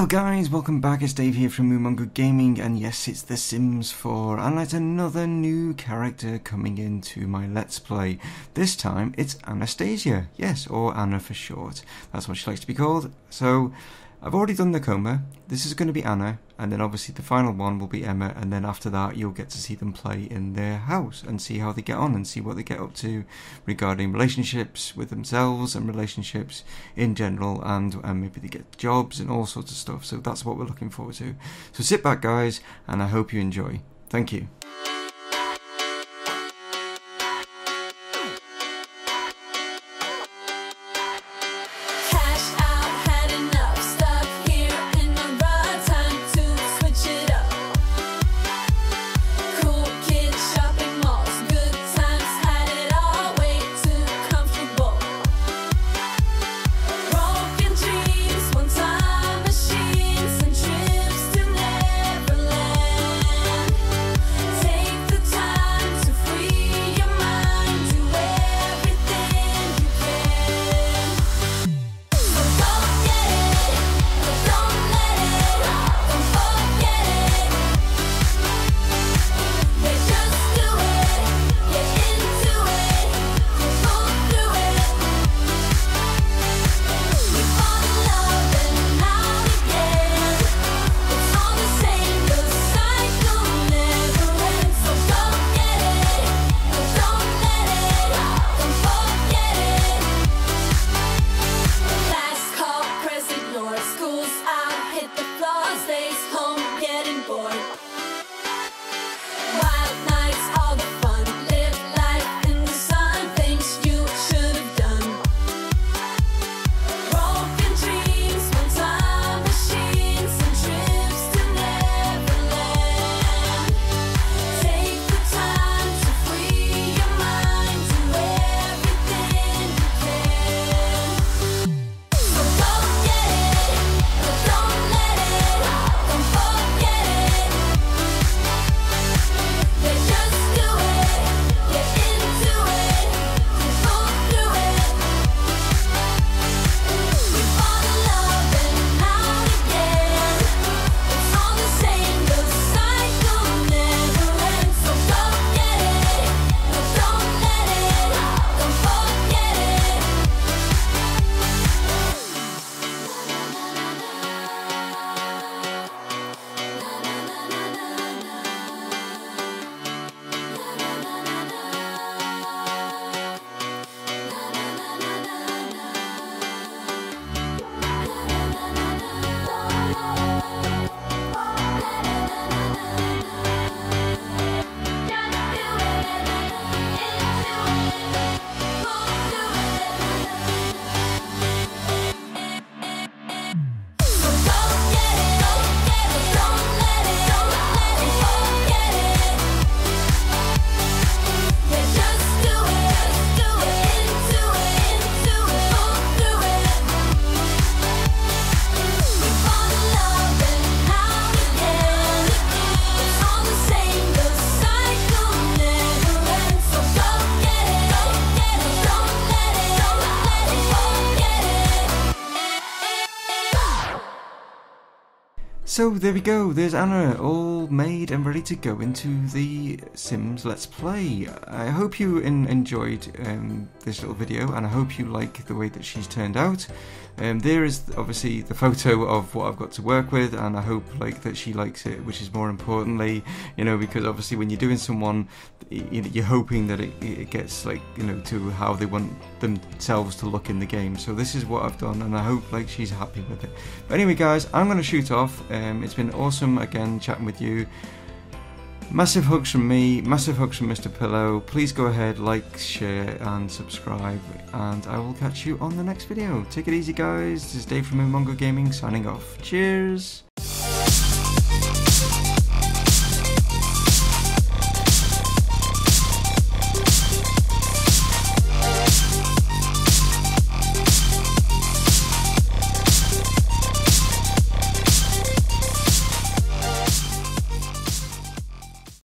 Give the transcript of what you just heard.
Hello guys, welcome back. It's Dave here from Mumongu Gaming, and yes, it's The Sims 4, and it's another new character coming into my Let's Play. This time, it's Anastasia, yes, or Anna for short. That's what she likes to be called. So, I've already done Nakoma. This is going to be Anna, and then obviously the final one will be Emma, and then after that you'll get to see them play in their house and see how they get on and see what they get up to regarding relationships with themselves and relationships in general, and, and maybe they get jobs and all sorts of stuff. So that's what we're looking forward to. So sit back, guys, and I hope you enjoy. Thank you. So there we go, there's Anna, all made and ready to go into the Sims Let's Play. I hope you en- enjoyed um, this little video and I hope you like the way that she's turned out. Um, there is obviously the photo of what I've got to work with and I hope like that she likes it, which is more importantly, you know, because obviously when you're doing someone, you're hoping that it, it gets like, you know, to how they want themselves to look in the game. So this is what I've done and I hope like she's happy with it. But anyway guys, I'm going to shoot off. Um, Um, it's been awesome again chatting with you. Massive hugs from me, massive hugs from Mr. Pillow. Please go ahead, like, share, and subscribe, and I will catch you on the next video. Take it easy, guys. This is Dave from Mumongu Gaming signing off. Cheers!